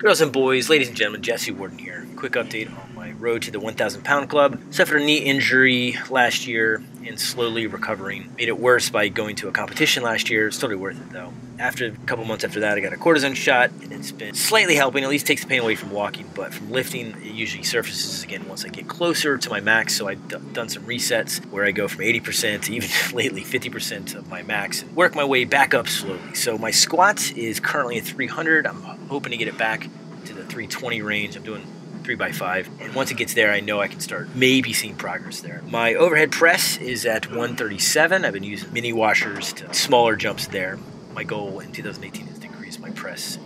Girls and boys, ladies and gentlemen, Jesse Warden here. Quick update on my road to the 1,000 pound club. Suffered a knee injury last year and slowly recovering. Made it worse by going to a competition last year. It's totally worth it though. After a couple months after that, I got a cortisone shot and it's been slightly helping. At least takes the pain away from walking, but from lifting, it usually surfaces again once I get closer to my max. So I've done some resets where I go from 80% to even lately 50% of my max and work my way back up slowly. So my squat is currently at 300. I'm hoping to get it back to the 320 range. I'm doing three by five. And once it gets there, I know I can start maybe seeing progress there. My overhead press is at 137. I've been using mini washers to smaller jumps there. My goal in 2018 is to increase my press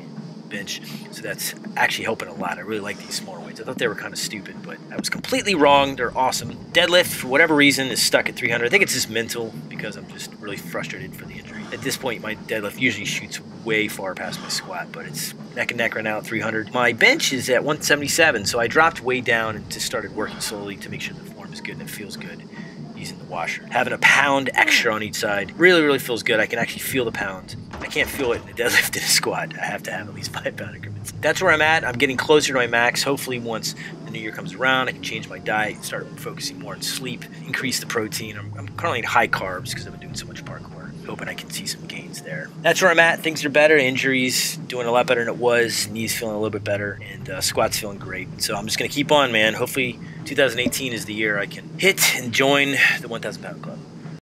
bench. So that's actually helping a lot. I really like these smaller weights. I thought they were kind of stupid, but I was completely wrong. They're awesome. Deadlift, for whatever reason, is stuck at 300. I think it's just mental because I'm just really frustrated for the injury. At this point, my deadlift usually shoots way far past my squat, but it's neck and neck right now at 300. My bench is at 177, so I dropped way down and just started working slowly to make sure the form is good and it feels good using the washer. Having a pound extra on each side really, really feels good. I can actually feel the pound. I can't feel it in a deadlift and a squat. I have to have at least five pound increments. That's where I'm at. I'm getting closer to my max. Hopefully, once the new year comes around, I can change my diet, and start focusing more on sleep, increase the protein. I'm, I'm currently high carbs because I've been doing so much parkour hoping I can see some gains there. That's where I'm at. Things are better. Injuries doing a lot better than it was. Knees feeling a little bit better, and uh, squats feeling great. So I'm just gonna keep on, man. Hopefully, 2018 is the year I can hit and join the 1,000 pound club.